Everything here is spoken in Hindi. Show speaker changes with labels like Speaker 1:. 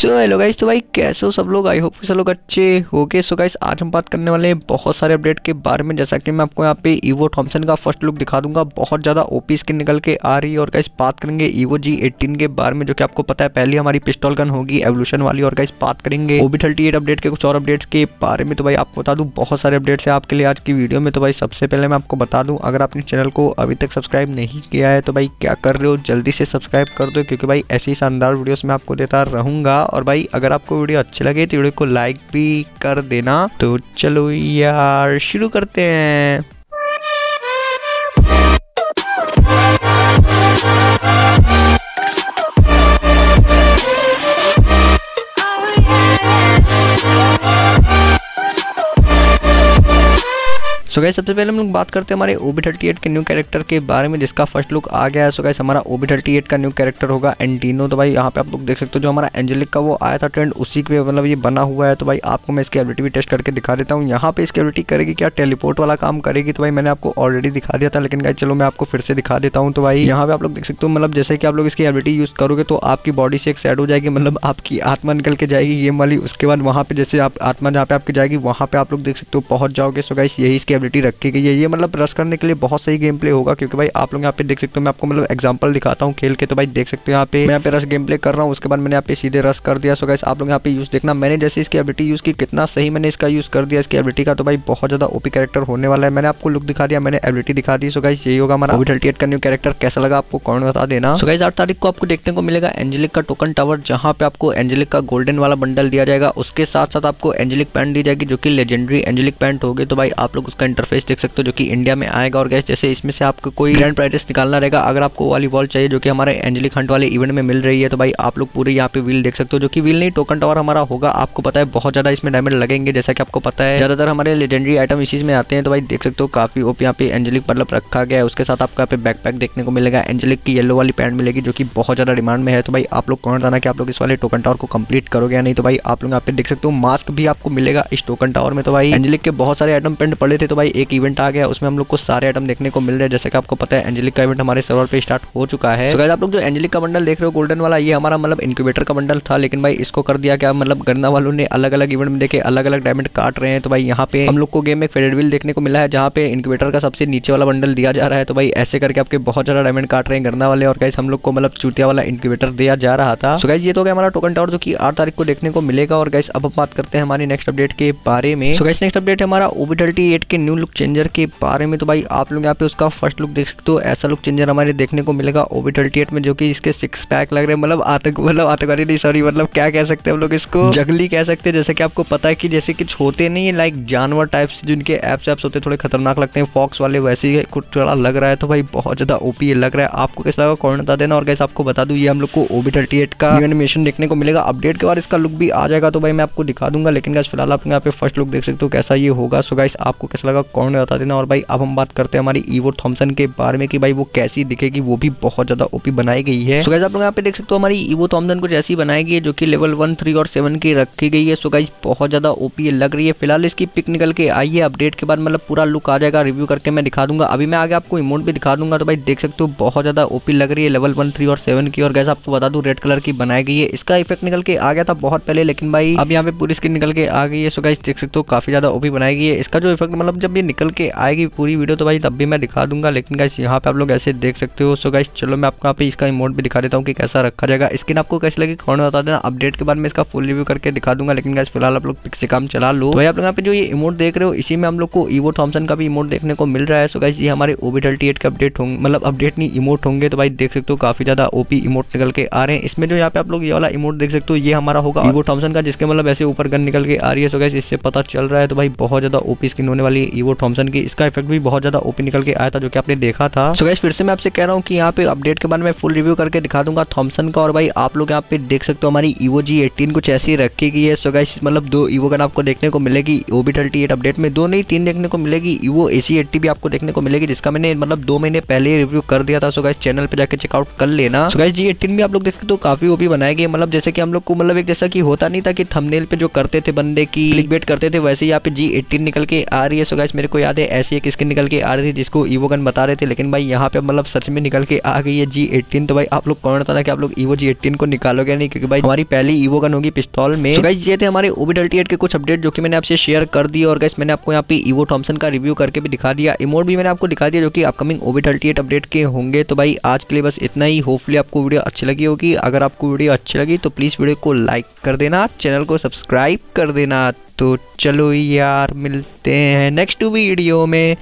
Speaker 1: सो हेलो गाइस तो भाई कैसे हो सब लोग? आई होप कि सब लोग अच्छे हो गए सो गाइस आज हम बात करने वाले हैं बहुत सारे अपडेट के बारे में। जैसा कि मैं आपको यहाँ पे ईवो थॉमसन का फ़र्स्ट लुक दिखा दूँगा। बहुत ज़्यादा ओपी स्किन निकल के आ रही है। और गाइस बात करेंगे ईवो जी एटीन के बारे में, जो कि आपको पता है, पहली हमारी पिस्टॉल गन होगी एवोल्यूशन वाली। और गाइस बात करेंगे ओबी थर्टी अपडेट के कुछ और अपडेट्स के बारे में। तो भाई, आपको बता दूँ, बहुत सारे अपडेट्स है आपके लिए आज की वीडियो में। तो भाई, सबसे पहले मैं आपको बता दूँ, अगर आपने चैनल को अभी तक सब्सक्राइब नहीं किया है तो भाई, क्या कर रहे हो? जल्दी से सब्सक्राइब कर दो, क्योंकि भाई, ऐसी शानदार वीडियोस में आपको देता रहूँगा। और भाई, अगर आपको वीडियो अच्छी लगे तो वीडियो को लाइक भी कर देना। तो चलो यार, शुरू करते हैं। सो गाइस सबसे पहले हम लोग बात करते हैं हमारे थर्टी एट के न्यू कैरेक्टर के बारे में, जिसका फ़र्स्ट लुक आ गया है। सो गाइस हमारा थर्टी एट का न्यू कैरेक्टर होगा एंटीनो तो भाई, यहाँ पे आप लोग देख सकते हो, जो हमारा एंजेलिक का वो आया था ट्रेंड उसी के मतलब ये बना हुआ है। तो भाई, आपको मैं इसकी एबिलिटी भी टेस्ट करके दिखा देता हूँ। यहाँ पे इसकी एबिलिटी करेगी क्या? टेलीपोर्ट वाला काम करेगी। तो भाई, मैंने आपको ऑलरेडी दिखा दिया था, लेकिन गाइस चलो मैं आपको फिर से दिखा देता हूँ। तो भाई, यहाँ पे आप लोग देख सकते हो मतलब जैसे कि आप लोग इसकी एबिलिटी यूज़ करोगे तो आपकी बॉडी से एक सेट हो जाएगी मतलब आपकी आत्मा निकल के जाएगी ये वाली। उसके बाद वहाँ पे जैसे आप आत्मा जहाँ पे आपकी जाएगी, वहाँ पे आप लोग देख सकते हो, पहुँच जाओगे। सो गाइस यही इसकी रखी गई है। ये मतलब रश करने के लिए बहुत सही गेम प्ले होगा, क्योंकि भाई आप लोग यहाँ पे देख सकते हो, मैं आपको मतलब एग्ज़ाम्पल दिखाता हूँ खेल के तो भाई देख सकते हो यहाँ पे मैं यहाँ पे रश गेम प्ले कर रहा हूँ, उसके बाद मैंने यहाँ पे सीधे रश कर दिया। सो गाइस आप लोग यहाँ पे यूज़ देखना, मैंने जैसे इसकी एबिलिटी यूज़ की, कितना सही मैंने इसका यूज़ कर दिया। इसकी एबिलिटी का तो भाई बहुत ज़्यादा ओपी कैरेक्टर होने वाला है। मैंने आपको लुक दिखा दिया, मैंने एबिलिटी दिखा दी। सो गाइस यही होगा हमारा थर्टी का न्यू कैरेक्टर कैसा लगा आपको कौन बता देना। सो गाइस आठ तारीख को आपको देखने को मिलेगा एंजेलिक का टोकन टावर जहाँ पे आपको एंजेलिक का गोल्डन वाला बंडल दिया जाएगा। उसके साथ साथ आपको एंजेलिक पैंट दी जाएगी, जो कि लेजेंडरी एंजेलिक पैंट होगी तो भाई आप लोग उसका इंटरफेस देख सकते हो जो कि इंडिया में आएगा। और गैस जैसे इसमें से आपको कोई ग्रैंड प्राइजेस निकालना रहेगा, अगर आपको वाली बॉल चाहिए जो कि हमारे एंजेलिक हंट वाले इवेंट में मिल रही है तो भाई आप लोग पूरे यहाँ पे व्हील देख सकते हो, जो कि व्हील नहीं टोकन टावर हमारा होगा। आपको पता है बहुत ज़्यादा इसमें डायमंड लगेंगे, जैसा कि आपको पता है। ज़्यादातर हमारे लेजेंडरी आइटम इसी में आते हैं तो भाई देख सकते हो काफ़ी ओप यहाँ पे एंजलिक मतलब रखा गया है। उसके साथ आपको यहाँ पे बैकपैक देखने को मिलेगा। एंजेलिक की येलो वाली पैंट मिलेगी, जो कि बहुत ज़्यादा डिमांड में है। तो भाई आप लोग कौन जाना कि आप लोग इस वाले टोकन टावर को कंप्लीट करोगे या नहीं। तो भाई आप लोग यहाँ पे देख सकते हो मास्क भी आपको मिलेगा इस टोकन टावर में। तो भाई एंजेलिक के बहुत सारे आइटम पेंट पड़े थे तो भाई एक इवेंट आ गया, उसमें हम लोग को सारे आइटम देखने को मिल रहे हैं। जैसे कि आपको पता है एंजेलिक का इवेंट हमारे सर्वर पे स्टार्ट हो चुका है। तो आप लोग जो एंजेलिक का बंडल देख रहे हो गोल्डन वाला, ये हमारा मतलब इंक्यूबेटर का बंडल था, लेकिन भाई इसको कर दिया क्या? मतलब गन्ना वालों ने अलग अलग इवेंट में देखे अलग अलग डायमंड काट रहे हैं। तो भाई यहाँ पे हम लोग को गेम में फेडेड देखने को मिला है, जहाँ पे इंक्यूबेटर का सबसे नीचे वाला बंडल दिया जा रहा है। तो भाई ऐसे करके आपके बहुत ज़्यादा डायमंड काट रहे हैं गन्ना वाले, और गाइस हम लोग को मतलब चूतिया वाला इंक्यूबेटर दिया जा रहा था। सो गाइस ये तो गया हमारा टोकन टावर जो कि आठ तारीख को देखने को मिलेगा। और गाइस अब हम बात करते हैं हमारी नेक्स्ट अपडेट के बारे में। सो गाइस नेक्स्ट अपडेट हमारा ओबी थर्टी एट के न्यू लुक चेंजर के बारे में। तो भाई, आप लोग यहाँ पे उसका फ़र्स्ट लुक देख सकते हो। ऐसा लुक चेंजर हमारे देखने को मिलेगा ओबी थर्टी में, जो कि इसके सिक्स पैक लग रहे हैं। मतलब आतंक मतलब आतंकवादी नहीं सॉरी मतलब क्या कह सकते हैं हम लोग इसको? जगली कह सकते हैं, जैसे कि आपको पता है कि जैसे कुछ होते नहीं है लाइक जानवर टाइप्स जिनके एप्स एप्स होते थोड़े खतरनाक लगते हैं। फॉक्स वाले वैसे ही कुछ थोड़ा लग रहा है तो भाई बहुत ज़्यादा ओपी लग रहा है। आपको कैसा लगा? कौन बता देना। और कैसे आपको बता दूँ, ये हम लोग को ओबी थर्टी का एनिमेशन देखने को मिलेगा। अपडेट के बाद इसका लुक भी आ जाएगा तो भाई मैं आपको दिखा दूँगा। लेकिन फ़िलहाल आप यहाँ पे फ़र्स्ट लुक देख सकते हो, कैसा ये होगा। सो गाइस आपको कैसा लगा? कौन बता देना और भाई, अब हम बात करते हैं हमारी ईवो थॉमसन के बारे में कि भाई वो कैसी दिखेगी, वो भी बहुत ज़्यादा ओपी बनाई गई है। सो आप लोग यहाँ पे देख सकते हो हमारी ईवो थॉमसन कुछ ऐसी बनाई गई है जो कि लेवल वन थ्री और सेवन की रखी गई है। सो गाइस बहुत ज़्यादा ओपी लग रही है। फ़िलहाल इसकी पिक निकल के आई है। अपडेट के बाद मतलब पूरा लुक आ जाएगा। रिव्यू करके मैं दिखा दूँगा। अभी मैं आगे आपको इमोट भी दिखा दूँगा। तो भाई, देख सकते हो बहुत ज़्यादा ओपी लग रही है लेवल वन थ्री और सेवन की। और गैस आपको बता दूँ रेड कलर की बनाई गई है। इसका इफ़ेक्ट निकल के आ गया था बहुत पहले, लेकिन भाई, अब यहाँ पे पूरी स्किन निकल के आ गई है। सो गाइस देख सकते हो, काफ़ी ज़्यादा ओपी बनाई गई है। इसका जो इफ़ेक्ट मतलब जब ये निकल के आएगी पूरी वीडियो तो भाई तब भी मैं दिखा दूँगा। लेकिन गाइस यहाँ पे आप लोग ऐसे देख सकते हो। सो गाइस चलो मैं आपको यहाँ पे इसका इमोट भी दिखा देता हूँ कि कैसा रखा जाएगा। स्किन आपको कैसे लगे कौन बता देना। अपडेट के बाद मैं इसका फुल रिव्यू करके दिखा दूँगा। लेकिन गाइस फ़िलहाल आप लोग पिक से काम चला लो। भाई आप लोग यहाँ पे जो ये इमोट देख रहे हो, इसी में हम लोग को ईवो थॉमसन का भी इमोट देखने को मिल रहा है। सो गाइस ये हमारे ओबी थर्टी एट के अपडेट होंगे मतलब अपडेट नहीं इमोट होंगे। तो भाई देख सकते हो, काफ़ी ज़्यादा ओपी इमोट निकल के आ रहे हैं। इसमें जो यहाँ पे आप लोग ये वाला इमोट देख सकते हो, ये हमारा होगा ईवो थॉमसन का, जिसके मतलब ऐसे ऊपर गन निकल के आ रही है। सो गाइस इससे पता चल रहा है। तो भाई बहुत ज़्यादा ओपी स्किन होने वाली है। ईवो थॉमसन की। इसका इफ़ेक्ट भी बहुत ज़्यादा ओपी निकल के आया था, जो कि आपने देखा था। सो गाइस फिर से मैं आपसे कह रहा हूँ कि यहाँ पे अपडेट के बाद में फुल रिव्यू करके दिखा दूँगा थॉमसन का। और भाई, आप लोग यहाँ पे देख सकते हो हमारी ईवो जी एटीन कुछ ऐसी रखी गई है। सो गाइस मतलब दो ईवो गन आपको देखने को मिलेगी ओबी थर्टी एट अपडेट में। दो नहीं, तीन देखने को मिलेगी ईवो एसी एट्टी भी आपको देखने को मिलेगी, जिसका मैंने मतलब दो महीने पहले रिव्यू कर दिया था। सो गाइस चैनल पर जाकर चेकआउट कर लेना। सो गाइस जी एटीन भी आप लोग देख सकते हो, काफ़ी ओपी बनाए गए मतलब जैसे कि हम लोग को मतलब एक जैसा कि होता नहीं था कि थंबनेल पे जो करते थे बंदे की क्लिक करते थे, वैसे ही यहाँ पे जी एटीन निकल के आ रही है। सो गाइस मेरे को याद है, ऐसी एक स्किन निकल के आ रही थी जिसको ईवो गन बता रहे थे, लेकिन भाई यहाँ पे मतलब सच में निकल के आ गई है जी एट्टीन तो भाई आप लोग कौन बताना कि आप लोग ईवो जी एट्टीन को निकालोगे नहीं, क्योंकि भाई हमारी पहली ईवो गन होगी पिस्तौल में। तो गाइस ये थे हमारे ओबी डल्टी के कुछ अपडेट जो कि मैंने आपसे शेयर कर दिया और गाइस मैंने आपको यहाँ पे ईवो थॉमसन का रिव्यू करके भी दिखा दिया। इमोट भी मैंने आपको दिखा दिया जो कि अपकमिंग ओबी थर्टी अपडेट के होंगे। तो भाई आज के लिए बस इतना ही। होपफुली आपको वीडियो अच्छी लगी होगी। अगर आपको वीडियो अच्छी लगी तो प्लीज़ वीडियो को लाइक कर देना चैनल को सब्सक्राइब कर देना। तो चलो यार मिलते हैं नेक्स्ट वीडियो में।